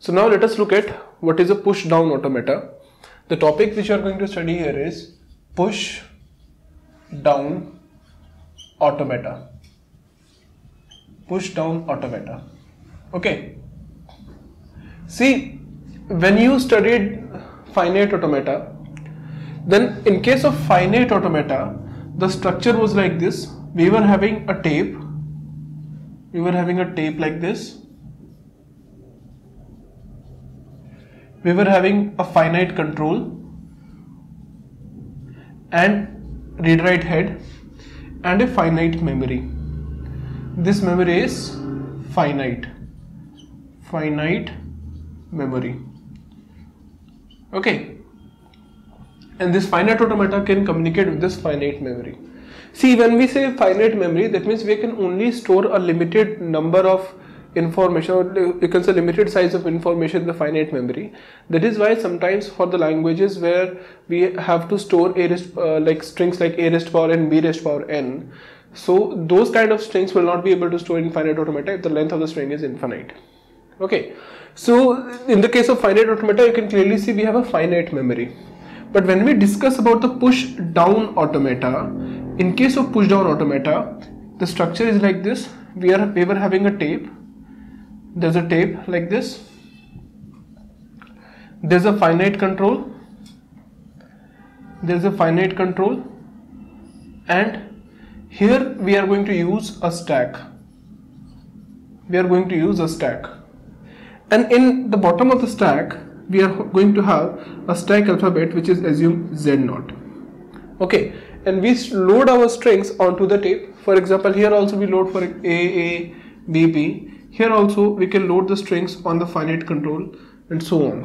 So now let us look at what is a push down automata. The topic which you are going to study here is push down automata. Push down automata. Okay. See, when you studied finite automata, then in case of finite automata, the structure was like this. We were having a tape. We were having a tape like this we were having a finite control and read write head and a finite memory. This memory is finite. Finite memory. Okay. And this finite automata can communicate with this finite memory. See when we say finite memory that means we can only store a limited number of information or you can say limited size of information in the finite memory. That is why sometimes for the languages where we have to store a rest, uh, like strings like a raised power n b raised power n so those kind of strings will not be able to store in finite automata if the length of the string is infinite. Okay. So in the case of finite automata you can clearly see we have a finite memory. But when we discuss about the push down automata in case of push down automata the structure is like this. We are we were having a tape there's a tape like this. There's a finite control. There's a finite control. And here we are going to use a stack. We are going to use a stack. And in the bottom of the stack we are going to have a stack alphabet which is assumed z naught. Okay and we load our strings onto the tape. For example here also we load for a a b b here also we can load the strings on the finite control and so on.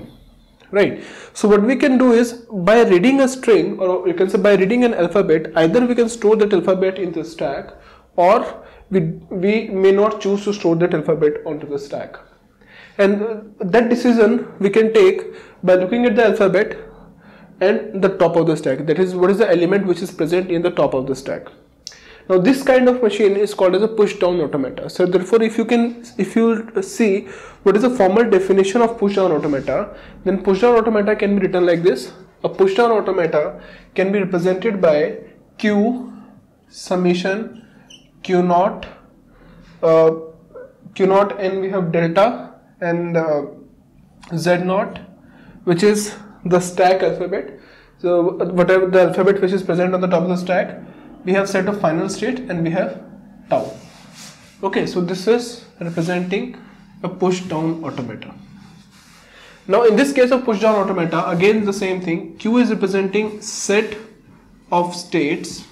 Right? So what we can do is by reading a string or you can say by reading an alphabet either we can store that alphabet in the stack or we, we may not choose to store that alphabet onto the stack. And that decision we can take by looking at the alphabet and the top of the stack. That is what is the element which is present in the top of the stack now this kind of machine is called as a push down automata. So therefore if you can, if you see what is the formal definition of push down automata, then push down automata can be written like this. A push down automata can be represented by Q summation Q naught, uh, Q naught and we have delta and uh, Z naught which is the stack alphabet. So whatever the alphabet which is present on the top of the stack we have set of final state and we have tau. Okay so this is representing a push down automata. Now in this case of push down automata again the same thing. Q is representing set of states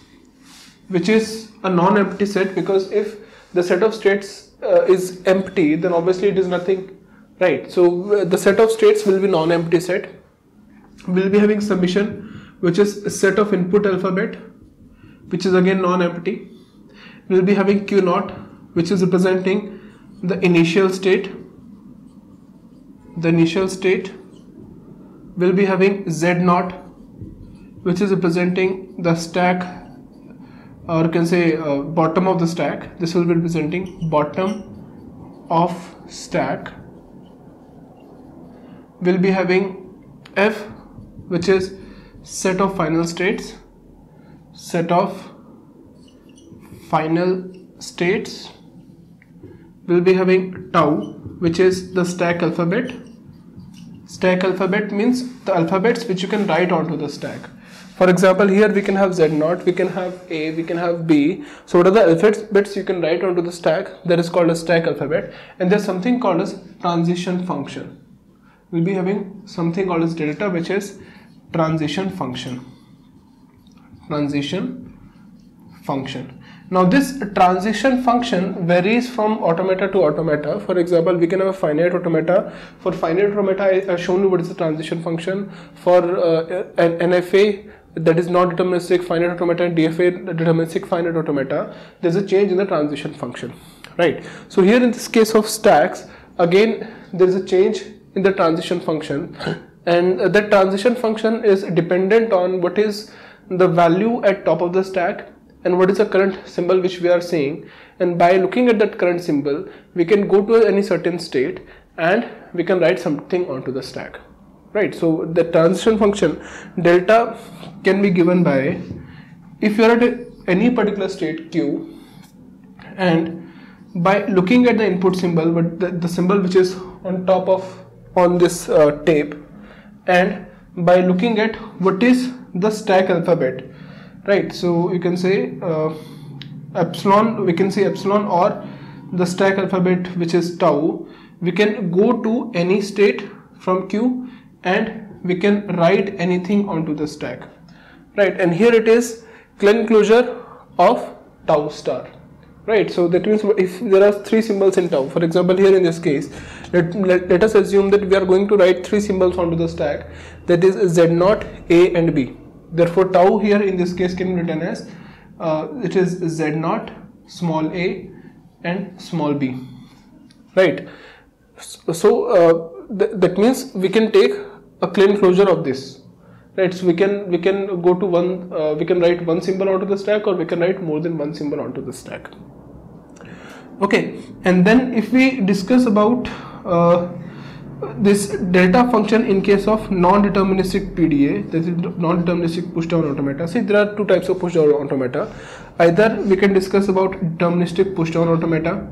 which is a non-empty set because if the set of states uh, is empty then obviously it is nothing right? So uh, the set of states will be non-empty set. We'll be having summation which is a set of input alphabet which is again non-empty. We'll be having q naught which is representing the initial state. The initial state. Will be having z naught which is representing the stack or you can say uh, bottom of the stack. This will be representing bottom of stack. Will be having f which is set of final states set of final states will be having tau which is the stack alphabet. Stack alphabet means the alphabets which you can write onto the stack. For example here we can have z naught we can have a we can have b. So what are the alphabets bits you can write onto the stack? That is called a stack alphabet. And there's something called as transition function. We'll be having something called as delta which is transition function transition function. Now this transition function varies from automata to automata. For example we can have a finite automata. For finite automata I have shown you what is the transition function. For uh, an NFA that is non-deterministic finite automata and DFA deterministic finite automata there's a change in the transition function right? So here in this case of stacks again there is a change in the transition function. And that transition function is dependent on what is the value at top of the stack and what is the current symbol which we are seeing. And by looking at that current symbol we can go to any certain state and we can write something onto the stack. Right? So the transition function delta can be given by if you are at any particular state q and by looking at the input symbol but the, the symbol which is on top of on this uh, tape and by looking at what is the stack alphabet right? So you can say uh, epsilon we can say epsilon or the stack alphabet which is tau. We can go to any state from q and we can write anything onto the stack right? And here it is closure of tau star right? So that means if there are three symbols in tau for example here in this case let, let, let us assume that we are going to write three symbols onto the stack. That is z naught a and b therefore tau here in this case can be written as uh, it is z naught small a and small b. Right. So uh, th that means we can take a Kleene closure of this. Right. So we can we can go to one uh, we can write one symbol onto the stack or we can write more than one symbol onto the stack. Okay. And then if we discuss about uh, this delta function in case of non-deterministic PDA that is non-deterministic push down automata see there are two types of push down automata either we can discuss about deterministic push down automata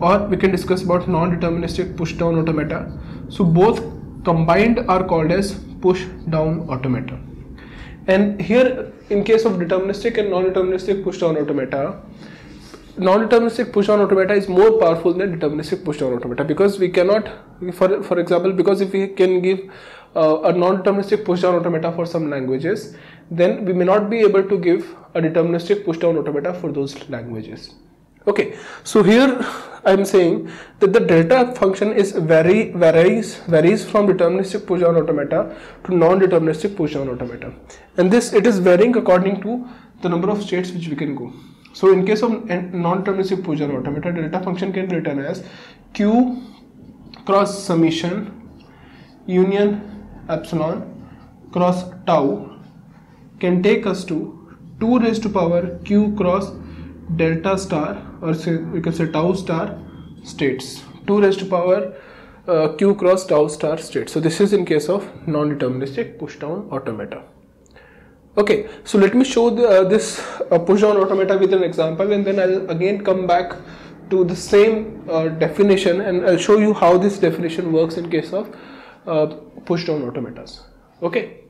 or we can discuss about non-deterministic push down automata so both combined are called as push down automata and here in case of deterministic and non-deterministic push down automata non-deterministic push down automata is more powerful than deterministic push down automata because we cannot for for example because if we can give uh, a non-deterministic push down automata for some languages then we may not be able to give a deterministic push down automata for those languages. Okay so here i'm saying that the delta function is very varies varies from deterministic push down automata to non-deterministic push down automata. And this it is varying according to the number of states which we can go so in case of non-deterministic push down automata delta function can be written as q cross summation union epsilon cross tau can take us to 2 raised to power q cross delta star or say we can say tau star states. 2 raised to power uh, q cross tau star states. So this is in case of non-deterministic pushdown automata okay so let me show the, uh, this uh, push down automata with an example and then I'll again come back to the same uh, definition and I'll show you how this definition works in case of uh, push down automatas. Okay